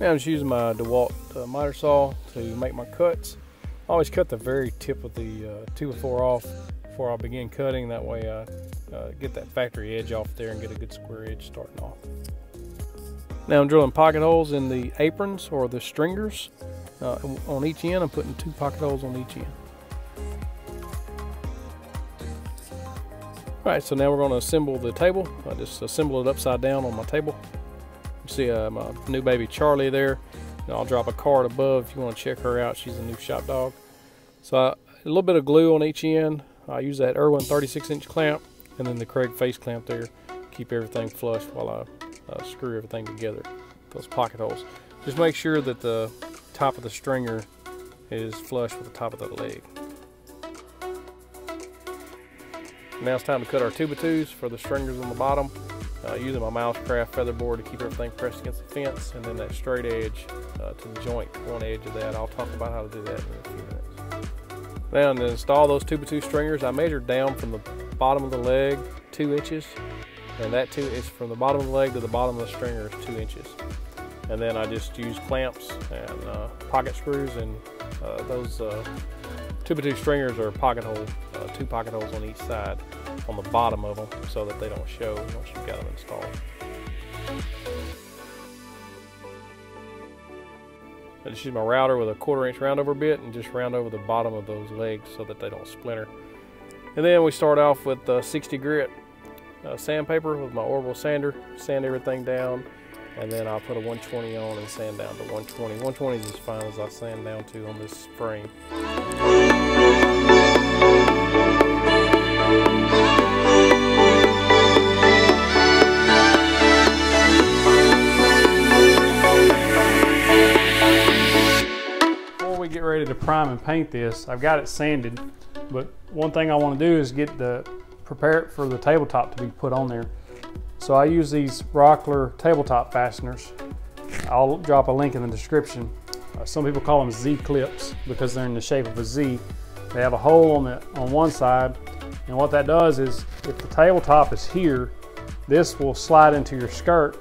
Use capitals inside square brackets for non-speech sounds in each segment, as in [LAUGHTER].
Now I'm just using my DeWalt uh, miter saw to make my cuts. I always cut the very tip of the uh, 2 and 4 off before I begin cutting. That way I uh, get that factory edge off there and get a good square edge starting off. Now I'm drilling pocket holes in the aprons or the stringers uh, on each end. I'm putting two pocket holes on each end. All right, so now we're going to assemble the table. I just assemble it upside down on my table. See uh, my new baby Charlie there. And I'll drop a card above if you want to check her out. She's a new shop dog. So a little bit of glue on each end. I use that Irwin 36 inch clamp and then the Kreg face clamp there. Keep everything flush while I uh, screw everything together, those pocket holes. Just make sure that the top of the stringer is flush with the top of the leg. Now it's time to cut our 2x2s for the stringers on the bottom. Uh, using my Milescraft feather board to keep everything pressed against the fence and then that straight edge uh, to the joint, one edge of that. I'll talk about how to do that in a few minutes. Now to install those 2x2 stringers, I measured down from the bottom of the leg two inches and that two is from the bottom of the leg to the bottom of the stringer is two inches. And then I just use clamps and uh, pocket screws and uh, those uh, two by two stringers are pocket hole, uh, two pocket holes on each side on the bottom of them so that they don't show once you've got them installed. I just use my router with a quarter inch roundover bit and just round over the bottom of those legs so that they don't splinter. And then we start off with uh, 60 grit uh, sandpaper with my orbital sander, sand everything down, and then I'll put a 120 on and sand down to 120. 120 is as fine as I sand down to on this frame. Ready to prime and paint this, I've got it sanded, but one thing I want to do is get the prepare it for the tabletop to be put on there. So I use these Rockler tabletop fasteners. I'll drop a link in the description. Uh, some people call them Z-clips because they're in the shape of a Z. They have a hole on, the, on one side and what that does is if the tabletop is here, this will slide into your skirt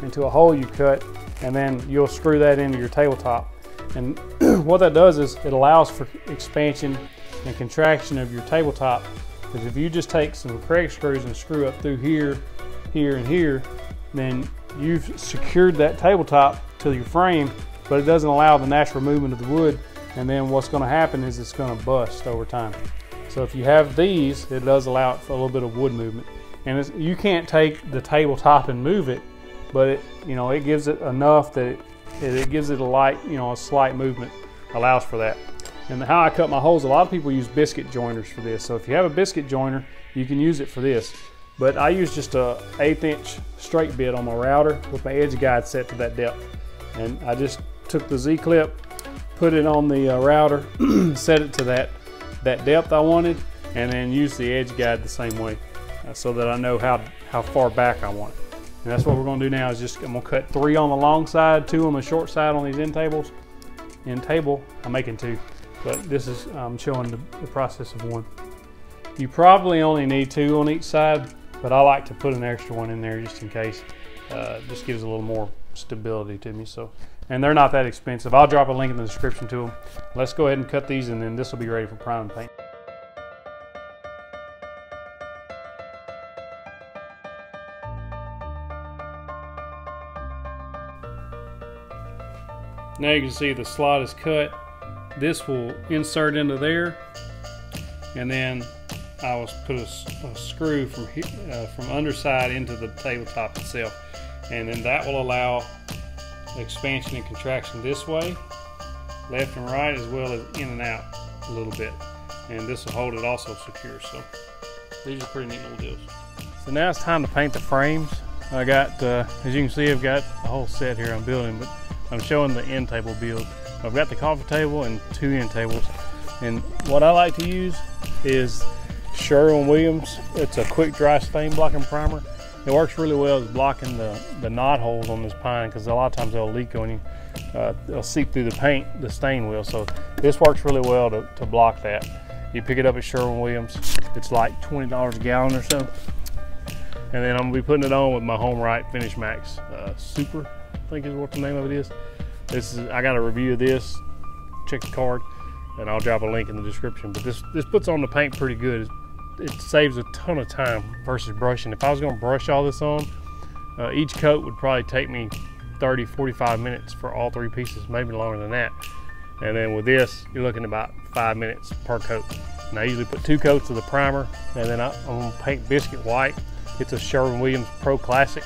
into a hole you cut and then you'll screw that into your tabletop. And [CLEARS THROAT] what that does is it allows for expansion and contraction of your tabletop because if you just take some Kreg screws and screw up through here, here, and here, then you've secured that tabletop to your frame, but it doesn't allow the natural movement of the wood. And then what's going to happen is it's going to bust over time. So if you have these, it does allow for a little bit of wood movement. And you can't take the tabletop and move it, but it, you know, it gives it enough that it, it gives it a light, you know, a slight movement allows for that. And how I cut my holes, a lot of people use biscuit joiners for this. So if you have a biscuit joiner, you can use it for this. But I use just a eighth inch straight bit on my router with my edge guide set to that depth. And I just took the Z-clip, put it on the uh, router, [CLEARS THROAT] set it to that, that depth I wanted, and then use the edge guide the same way uh, so that I know how, how far back I want it. And that's what we're gonna do now is just, I'm gonna cut three on the long side, two on the short side on these end tables. End table, I'm making two but this is um, showing the, the, process of one. You probably only need two on each side, but I like to put an extra one in there just in case. Uh, just gives a little more stability to me. So, and they're not that expensive. I'll drop a link in the description to them. Let's go ahead and cut these, and then this will be ready for prime paint. Now you can see the slot is cut. This will insert into there. And then I will put a, a screw from uh, from underside into the tabletop itself. And then that will allow expansion and contraction this way left and right as well as in and out a little bit. And this will hold it also secure. So these are pretty neat little deals. So now it's time to paint the frames. I got uh, as you can see I've got a whole set here I'm building but I'm showing the end table build I've got the coffee table and two end tables. And what I like to use is Sherwin-Williams. It's a quick dry stain blocking primer. It works really well as blocking the, the knot holes on this pine because a lot of times they'll leak on you. Uh, they'll seep through the paint, the stain will. So this works really well to, to block that. You pick it up at Sherwin-Williams. It's like $20 a gallon or so. And then I'm gonna be putting it on with my HomeRight Finish Max uh, Super, think is what the name of it is. This is I got a review of this. Check the card, and I'll drop a link in the description. But this this puts on the paint pretty good. It saves a ton of time versus brushing. If I was gonna brush all this on, uh, each coat would probably take me 30, 45 minutes for all three pieces, maybe longer than that. And then with this, you're looking about five minutes per coat. And I usually put two coats of the primer, and then I, am gonna paint biscuit white. It's a Sherwin-Williams Pro Classic.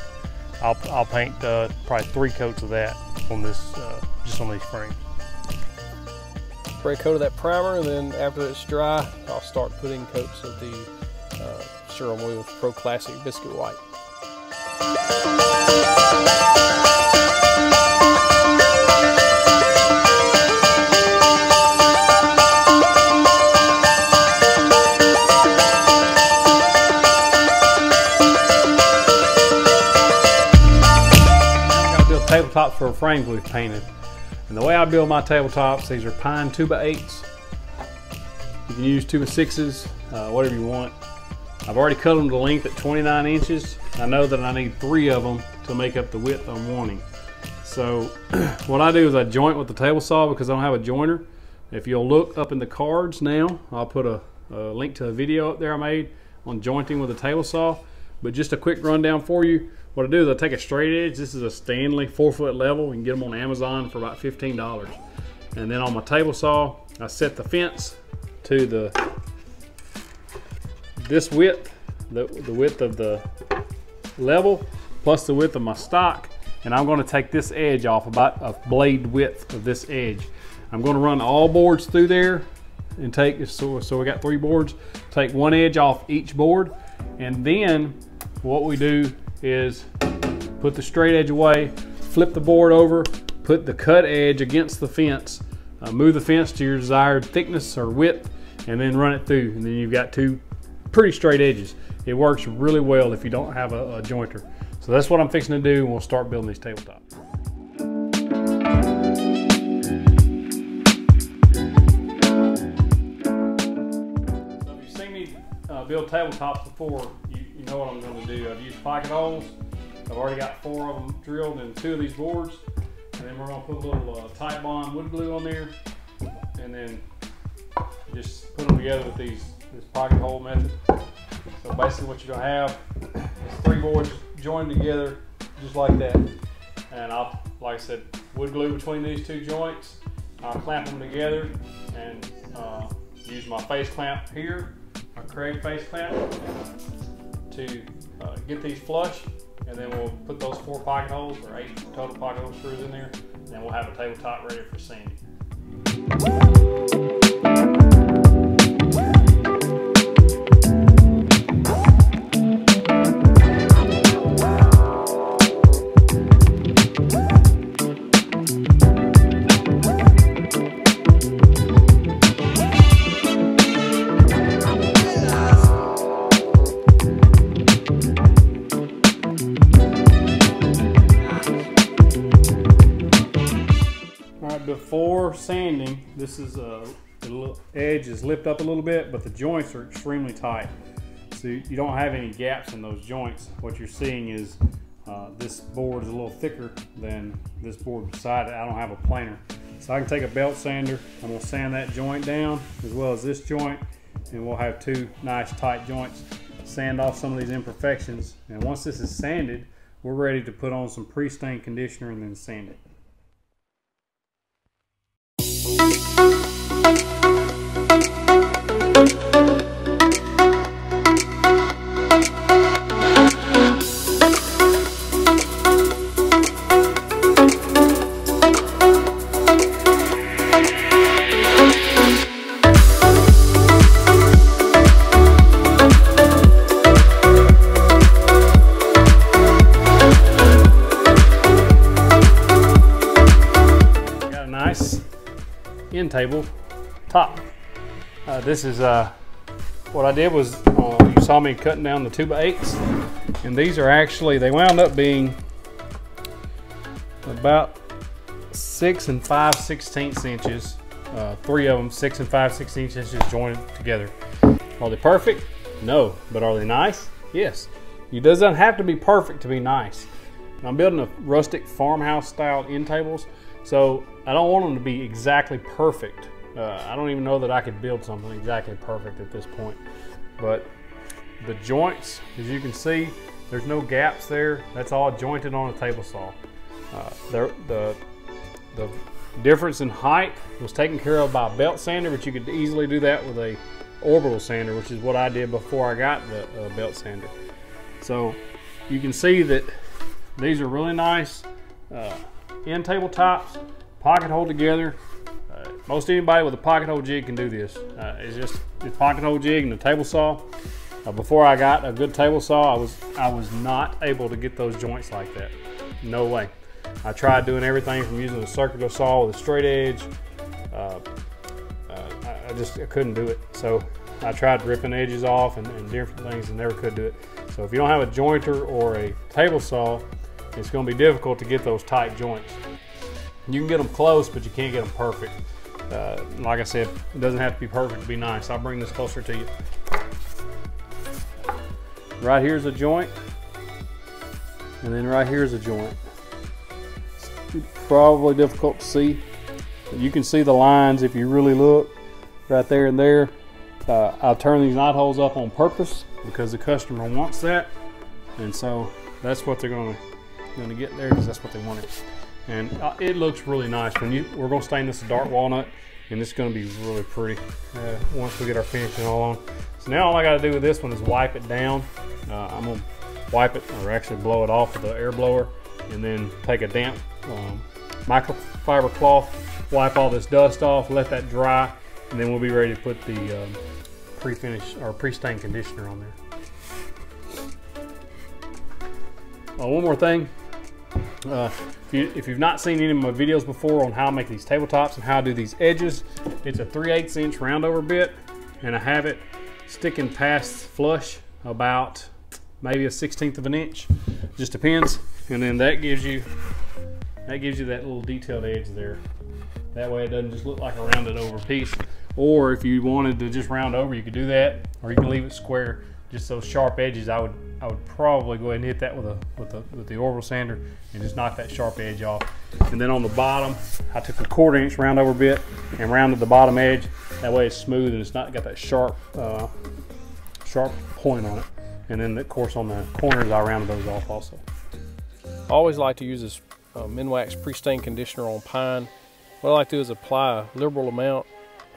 I'll, I'll paint uh, probably three coats of that on this, uh, just on these frames. Spray coat of that primer, and then after it's dry, I'll start putting coats of the uh, Sherwin-Williams Pro Classic Biscuit White. Tabletops for frames we've painted. And the way I build my tabletops, these are pine 2x8s. You can use 2x6s, uh, whatever you want. I've already cut them to length at 29 inches. I know that I need three of them to make up the width I'm wanting. So [CLEARS THROAT] what I do is I joint with the table saw because I don't have a jointer. If you'll look up in the cards now, I'll put a, a link to a video up there I made on jointing with a table saw. But just a quick rundown for you. What I do is I take a straight edge. This is a Stanley four foot level. You can get them on Amazon for about $15. And then on my table saw, I set the fence to the this width, the, the width of the level, plus the width of my stock. And I'm gonna take this edge off about a blade width of this edge. I'm gonna run all boards through there and take, this so, so we got three boards, take one edge off each board. And then what we do is put the straight edge away, flip the board over, put the cut edge against the fence, uh, move the fence to your desired thickness or width, and then run it through. And then you've got two pretty straight edges. It works really well if you don't have a, a jointer. So that's what I'm fixing to do, and we'll start building these tabletops. So if you've seen me uh, build tabletops before, you, know what I'm going to do. I've used pocket holes I've already got four of them drilled in two of these boards. And then we're gonna put a little uh, Titebond wood glue on there. And then just put them together with these this pocket hole method. So basically what you're gonna have is three boards joined together just like that. And I'll, like I said, wood glue between these two joints. I'll clamp them together and uh, use my face clamp here, my Kreg face clamp, to uh, get these flush and then we'll put those four pocket holes or eight total pocket hole screws in there, and we'll have a tabletop ready for sanding. Before sanding, this is a the edge is lift up a little bit, but the joints are extremely tight. So you don't have any gaps in those joints. What you're seeing is uh, this board is a little thicker than this board beside it. I don't have a planer. So I can take a belt sander, I'm gonna sand that joint down as well as this joint, and we'll have two nice tight joints. Sand off some of these imperfections, and once this is sanded, we're ready to put on some pre-stain conditioner and then sand it. End table top. Uh, this is uh, what I did was uh, you saw me cutting down the 2 by 8s and these are actually they wound up being about 6 and 5 16 inches uh, three of them 6 and 5 16 inches joined together. Are they perfect? No. But are they nice? Yes. It doesn't have to be perfect to be nice. I'm building a rustic farmhouse style end tables, so I don't want them to be exactly perfect. Uh, I don't even know that I could build something exactly perfect at this point. But the joints, as you can see, there's no gaps there. That's all jointed on a table saw. Uh, the, the, the difference in height was taken care of by a belt sander, but you could easily do that with a orbital sander, which is what I did before I got the uh, belt sander. So you can see that these are really nice uh, end tabletops, pocket hole together. Uh, most anybody with a pocket hole jig can do this. Uh, it's just the pocket hole jig and a table saw. Uh, before I got a good table saw, I was I was not able to get those joints like that. No way. I tried doing everything from using a circular saw with a straight edge. Uh, uh, I just I couldn't do it. So I tried ripping edges off and, and different things and never could do it. So if you don't have a jointer or a table saw, it's going to be difficult to get those tight joints. You can get them close, but you can't get them perfect. Uh, like I said, it doesn't have to be perfect to be nice. I'll bring this closer to you. Right here's a joint, and then right here's a joint. It's probably difficult to see. You can see the lines if you really look right there and there. Uh, I'll turn these knot holes up on purpose because the customer wants that. And so that's what they're going to get there because that's what they wanted. And uh, it looks really nice. When you we're going to stain this a dark walnut, and it's going to be really pretty uh, once we get our finishing all on. So now all I got to do with this one is wipe it down. Uh, I'm going to wipe it, or actually blow it off with the air blower, and then take a damp um, microfiber cloth, wipe all this dust off, let that dry, and then we'll be ready to put the um, pre-finish or pre-stain conditioner on there. Uh, one more thing, uh, if, you, if you've not seen any of my videos before on how I make these tabletops and how I do these edges, it's a 3 8 inch roundover bit and I have it sticking past flush about maybe a 16th of an inch, just depends. And then that gives you that gives you that little detailed edge there. That way it doesn't just look like a rounded over piece. Or if you wanted to just round over, you could do that, or you can leave it square. Just those sharp edges, I would I would probably go ahead and hit that with a with the with the orbital sander and just knock that sharp edge off. And then on the bottom, I took a quarter inch round over bit and rounded the bottom edge. That way it's smooth and it's not got that sharp uh, sharp point on it. And then of course on the corners I rounded those off also. I always like to use this uh, Minwax pre-stain conditioner on pine. What I like to do is apply a liberal amount.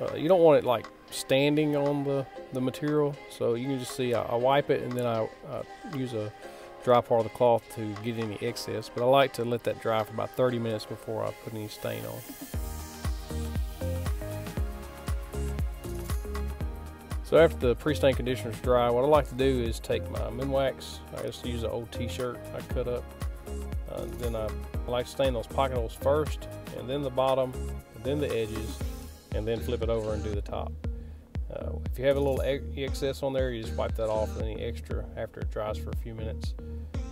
Uh, you don't want it like standing on the, the material. So you can just see I, I wipe it and then I, I, use a dry part of the cloth to get any excess. But I like to let that dry for about 30 minutes before I put any stain on. So after the pre-stain conditioner is dry, what I like to do is take my Minwax. I just use an old t-shirt I cut up. Uh, then I, like to stain those pocket holes first, and then the bottom, then the edges, and then flip it over and do the top. Uh, if you have a little excess on there, you just wipe that off any extra after it dries for a few minutes.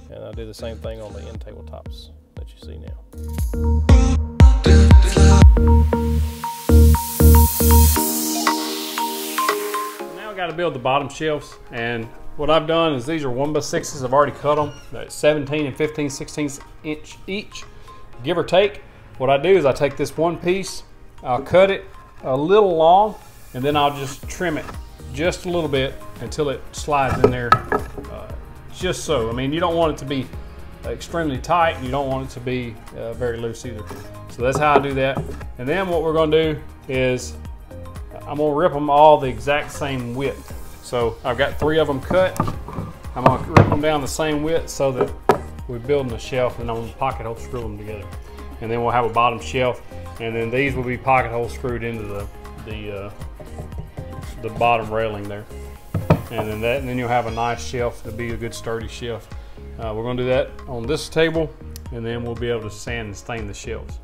And I'll do the same thing on the end tabletops that you see now. Now I got to build the bottom shelves and what I've done is these are one by sixes. I've already cut them. That's 17 and 15 16 inch each, give or take. What I do is I take this one piece, I'll cut it a little long and then I'll just trim it just a little bit until it slides in there uh, just so. I mean, you don't want it to be extremely tight and you don't want it to be uh, very loose either. So that's how I do that. And then what we're gonna do is I'm gonna rip them all the exact same width. So I've got three of them cut. I'm gonna rip them down the same width so that we're building a shelf and I'm gonna pocket hole screw them together. And then we'll have a bottom shelf and then these will be pocket hole screwed into the, the uh, the bottom railing there. And then that, and then you'll have a nice shelf to be a good sturdy shelf. Uh, we're gonna do that on this table, and then we'll be able to sand and stain the shelves.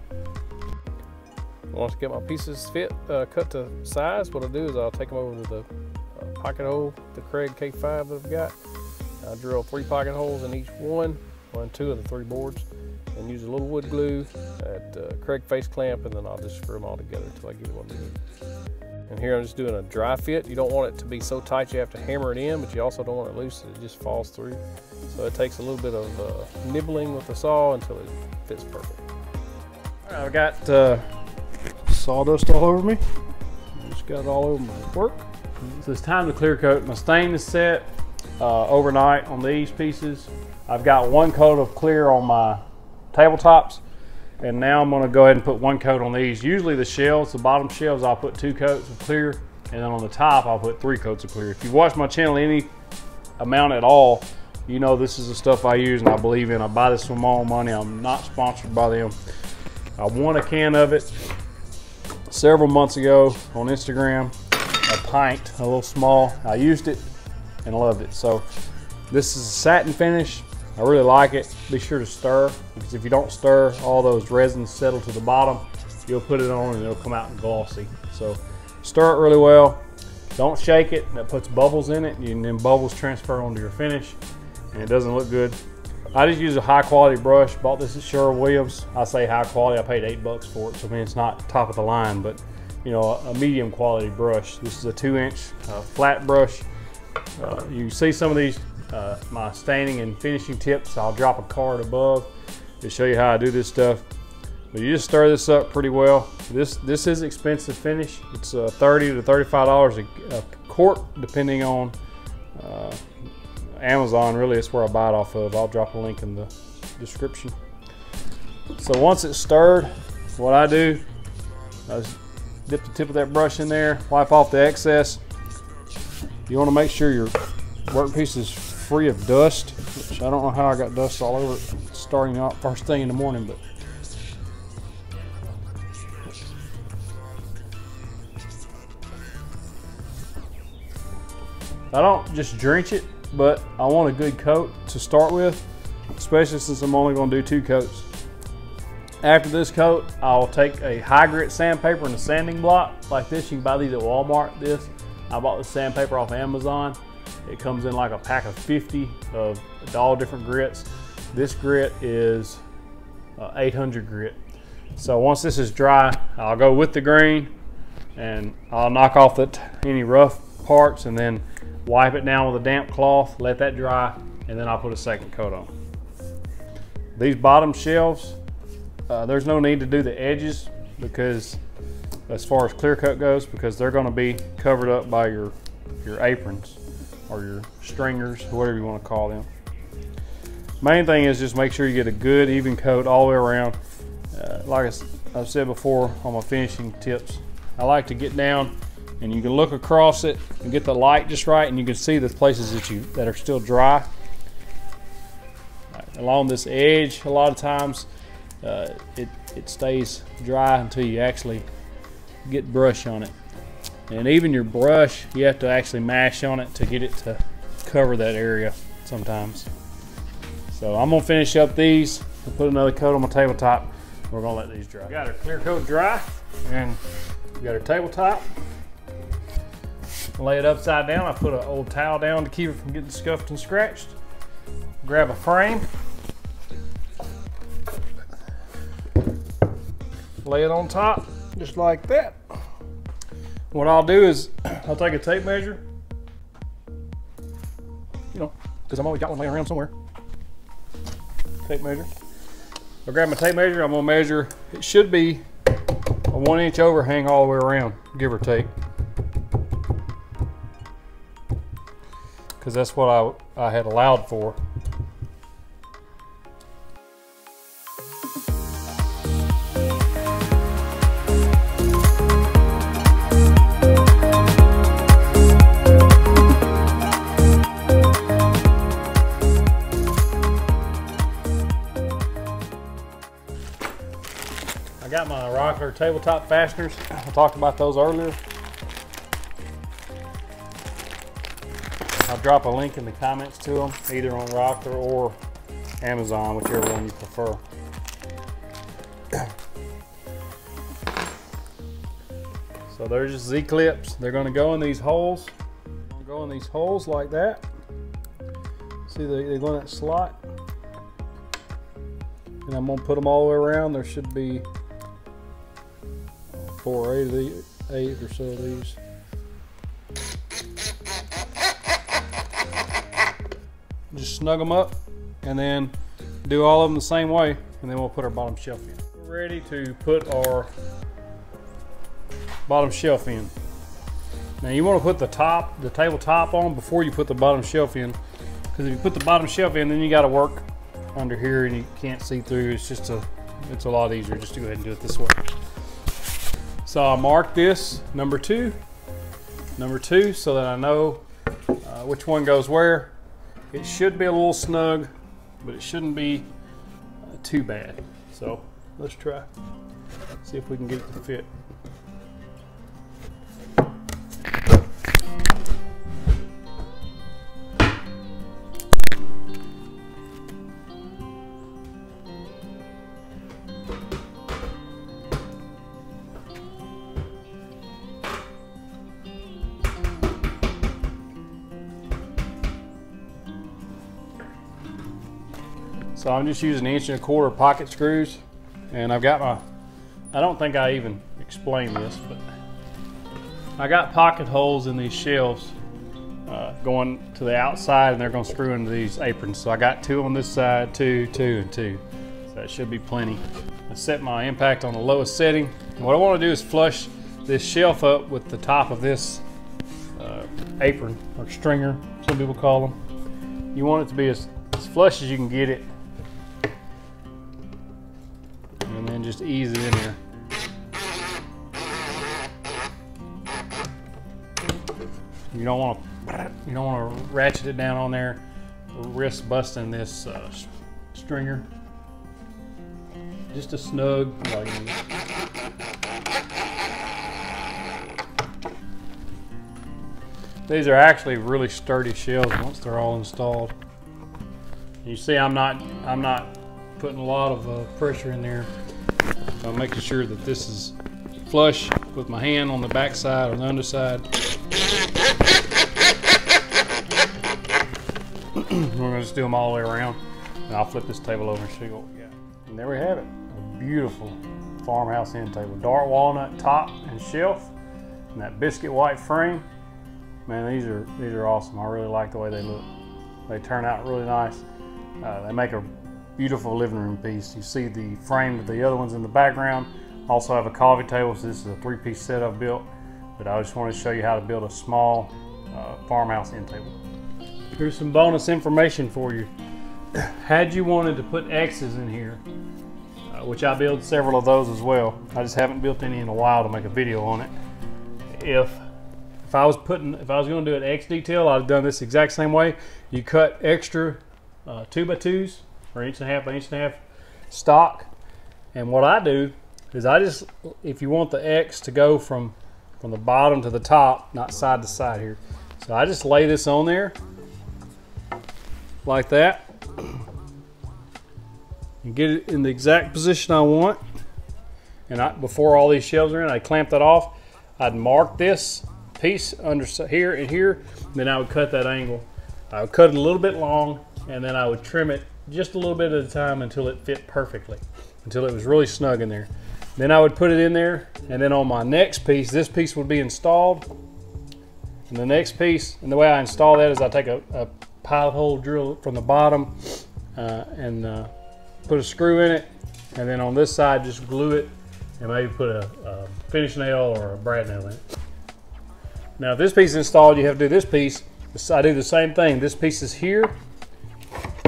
Once I get my pieces fit, uh, cut to size, what I'll do is I'll take them over to the uh, pocket hole, the Kreg K5 that I've got. I drill three pocket holes in each one, on two of the three boards, and use a little wood glue at uh, Kreg face clamp, and then I'll just screw them all together until I get what I need. And here I'm just doing a dry fit. You don't want it to be so tight you have to hammer it in, but you also don't want it loose that it just falls through. So it takes a little bit of uh, nibbling with the saw until it fits perfect. All right, I've got uh, sawdust all over me. Just got it all over my work. So it's time to clear coat. My stain is set uh, overnight on these pieces. I've got one coat of clear on my tabletops. And now I'm gonna go ahead and put one coat on these. Usually the shelves, the bottom shelves, I'll put two coats of clear. And then on the top, I'll put three coats of clear. If you watch my channel any amount at all, you know this is the stuff I use and I believe in. I buy this from own money. I'm not sponsored by them. I won a can of it several months ago on Instagram. A pint, a little small. I used it and loved it. So this is a satin finish. I really like it. Be sure to stir because if you don't stir, all those resins settle to the bottom. You'll put it on and it'll come out glossy. So stir it really well. Don't shake it. That puts bubbles in it and then bubbles transfer onto your finish and it doesn't look good. I just use a high quality brush. Bought this at Sherwin-Williams. I say high quality. I paid eight bucks for it. So I mean, it's not top of the line, but you know, a medium quality brush. This is a two inch uh, flat brush. Uh, you see some of these, uh, my staining and finishing tips. I'll drop a card above to show you how I do this stuff. But you just stir this up pretty well. This this is expensive finish. It's uh, 30 to 35 dollars a, quart, depending on uh, Amazon. Really, it's where I buy it off of. I'll drop a link in the description. So once it's stirred, what I do, I dip the tip of that brush in there, wipe off the excess. You want to make sure your workpiece is free of dust, which I don't know how I got dust all over it starting out first thing in the morning, but I don't just drench it, but I want a good coat to start with, especially since I'm only gonna do two coats. After this coat, I'll take a high grit sandpaper and a sanding block like this. You can buy these at Walmart. This, I bought the sandpaper off Amazon. It comes in like a pack of 50 of all different grits. This grit is uh, 800 grit. So once this is dry, I'll go with the grain and I'll knock off any rough parts and then wipe it down with a damp cloth, let that dry, and then I'll put a second coat on. These bottom shelves, uh, there's no need to do the edges because as far as clear coat goes, because they're gonna be covered up by your, your aprons or your stringers, whatever you wanna call them. Main thing is just make sure you get a good even coat all the way around. Uh, like I've said before on my finishing tips, I like to get down and you can look across it and get the light just right and you can see the places that you that are still dry along this edge a lot of times uh, it, it stays dry until you actually get brush on it and even your brush you have to actually mash on it to get it to cover that area sometimes so I'm gonna finish up these and put another coat on my tabletop we're gonna let these dry we got our clear coat dry and we got our tabletop lay it upside down. I put an old towel down to keep it from getting scuffed and scratched. Grab a frame. Lay it on top, just like that. What I'll do is, [CLEARS THROAT] I'll take a tape measure. You know, because I've always got one laying around somewhere. Tape measure. I'll grab my tape measure, I'm gonna measure, it should be a one inch overhang all the way around, give or take. because that's what I, I had allowed for. Tabletop fasteners. I talked about those earlier. I'll drop a link in the comments to them, either on Rockler or Amazon, whichever one you prefer. [CLEARS THROAT] so they're just Z-clips. They're gonna go in these holes. Go in these holes like that. See, they, they go in that slot. And I'm gonna put them all the way around. There should be four or eight, of these, eight or so of these. Just snug them up and then do all of them the same way, and then we'll put our bottom shelf in. We're ready to put our bottom shelf in. Now you want to put the top, the tabletop on before you put the bottom shelf in, because if you put the bottom shelf in, then you got to work under here and you can't see through. It's just a, it's a lot easier just to go ahead and do it this way. So I mark this number two, number two, so that I know uh, which one goes where. It should be a little snug, but it shouldn't be uh, too bad. So let's try, see if we can get it to fit. So I'm just using an inch and a quarter pocket screws and I've got my, I don't think I even explained this, but I got pocket holes in these shelves uh, going to the outside and they're gonna screw into these aprons. So I got two on this side, two, two, and two. So that should be plenty. I set my impact on the lowest setting. What I wanna do is flush this shelf up with the top of this uh, apron or stringer, some people call them. You want it to be as, as flush as you can get it just ease it in there. You don't want to you don't want to ratchet it down on there, risk busting this uh, stringer. Just a snug. These are actually really sturdy shells once they're all installed. You see, I'm not I'm not putting a lot of uh, pressure in there. I'm making sure that this is flush with my hand on the back side or the underside. We're gonna do them all the way around. And I'll flip this table over and show you what we got. And there we have it. A beautiful farmhouse end table. Dark walnut top and shelf. And that biscuit white frame. Man, these are these are awesome. I really like the way they look. They turn out really nice. Uh, they make a beautiful living room piece. You see the frame of the other ones in the background. Also have a coffee table, so this is a three-piece set I've built. But I just want to show you how to build a small uh, farmhouse end table. Here's some bonus information for you. Had you wanted to put X's in here, uh, which I built several of those as well. I just haven't built any in a while to make a video on it. If if I was putting, if I was going to do an X detail, I'd have done this exact same way. You cut extra uh, two by twos or inch and a half by inch and a half stock. And what I do is I just, if you want the X to go from, from the bottom to the top, not side to side here. So I just lay this on there like that [CLEARS THROAT] and get it in the exact position I want. And I, before all these shelves are in, I clamp that off. I'd mark this piece under here and here, then I would cut that angle. I would cut it a little bit long, and then I would trim it just a little bit at a time until it fit perfectly, until it was really snug in there. Then I would put it in there, and then on my next piece, this piece would be installed. And the next piece, and the way I install that is I take a, a pilot hole drill from the bottom uh, and uh, put a screw in it, and then on this side just glue it and maybe put a, a finish nail or a brad nail in it. Now if this piece is installed, you have to do this piece. I do the same thing. This piece is here,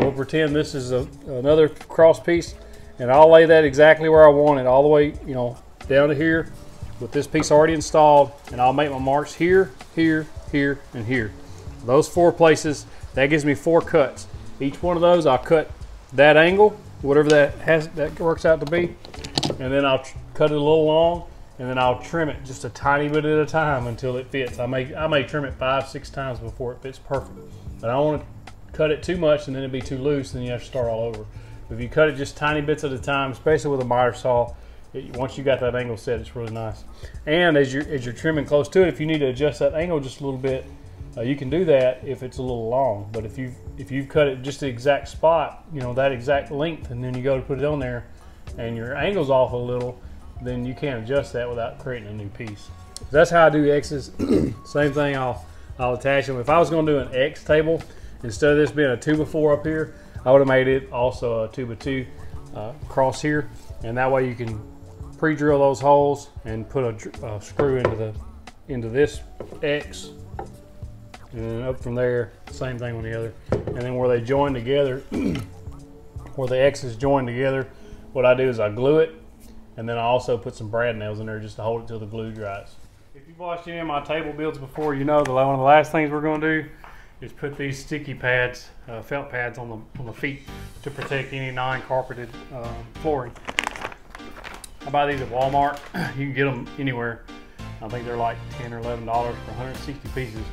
We'll pretend this is a, another cross piece and I'll lay that exactly where I want it all the way, you know, down to here with this piece already installed and I'll make my marks here, here, here, and here. Those four places, that gives me four cuts. Each one of those I'll cut that angle, whatever that has that works out to be, and then I'll cut it a little long and then I'll trim it just a tiny bit at a time until it fits. I may I may trim it five, six times before it fits perfect. But I want to cut it too much and then it'd be too loose and then you have to start all over. If you cut it just tiny bits at a time, especially with a miter saw, it, once you got that angle set, it's really nice. And as you're, as you're trimming close to it, if you need to adjust that angle just a little bit, uh, you can do that if it's a little long. But if you've, if you've cut it just the exact spot, you know, that exact length, and then you go to put it on there and your angle's off a little, then you can't adjust that without creating a new piece. That's how I do X's. [CLEARS THROAT] Same thing, I'll, I'll attach them. If I was gonna do an X table, Instead of this being a 2 by 4 up here, I would have made it also a two by two uh, cross here, and that way you can pre-drill those holes and put a, a screw into the into this X, and then up from there, same thing on the other, and then where they join together, [CLEARS THROAT] where the X's join together, what I do is I glue it, and then I also put some brad nails in there just to hold it till the glue dries. If you've watched any of my table builds before, you know that one of the last things we're going to do is put these sticky pads, uh, felt pads on the on the feet to protect any non-carpeted um, flooring. I buy these at Walmart. [CLEARS THROAT] You can get them anywhere. I think they're like 10 or 11 dollars for 160 pieces.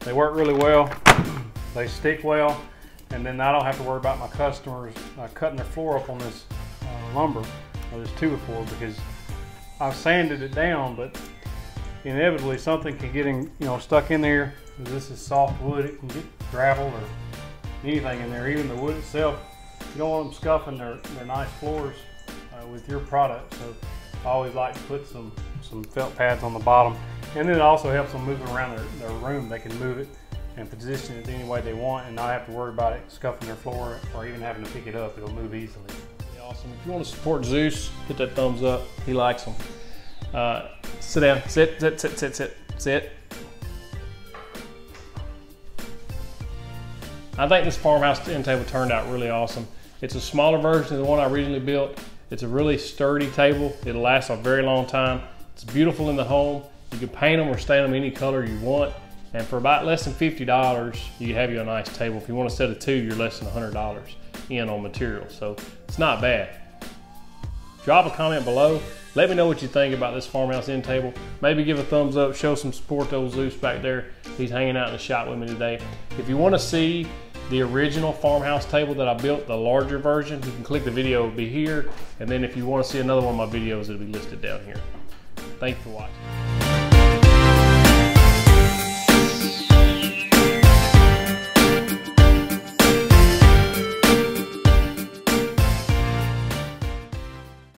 They work really well. [CLEARS THROAT] They stick well, and then I don't have to worry about my customers uh, cutting their floor up on this uh, lumber or this two before because I've sanded it down, but inevitably something can get in, you know, stuck in there. This is soft wood; it can get gravel or anything in there. Even the wood itself, you don't want them scuffing their, their nice floors uh, with your product. So I always like to put some some felt pads on the bottom, and then it also helps them move around their, their room. They can move it and position it any way they want, and not have to worry about it scuffing their floor or even having to pick it up. It'll move easily. Awesome. If you want to support Zeus, hit that thumbs up. He likes them. Uh, sit down. Sit, sit, sit, sit, sit, sit. I think this farmhouse end table turned out really awesome. It's a smaller version of the one I originally built. It's a really sturdy table. It'll last a very long time. It's beautiful in the home. You can paint them or stain them any color you want. And for about less than $50, you have you a nice table. If you want a set of two, you're less than $100 in on material. So it's not bad. Drop a comment below. Let me know what you think about this farmhouse end table. Maybe give a thumbs up, show some support to old Zeus back there. He's hanging out in the shop with me today. If you want to see the original farmhouse table that I built, the larger version, you can click the video, it'll be here. And then if you want to see another one of my videos, it'll be listed down here. Thank you for watching.